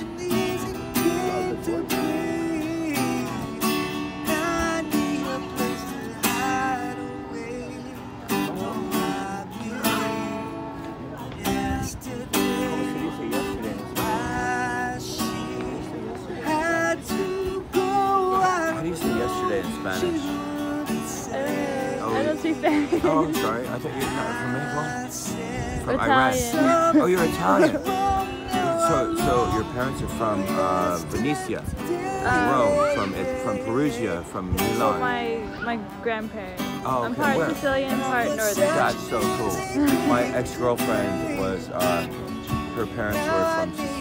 I had to go. How do you say yesterday in Spanish? Oh, I don't Spanish. Oh, I'm sorry. I thought you were from From Italy. Iran. Oh, you're Italian. So, so your parents are from uh, Venetia, Uh, Rome, from from Perugia, from well, Milan. my my grandparents. Oh, I'm part Where? Sicilian, part Northern. That's so cool. My ex-girlfriend was, uh, her parents were from Sicily.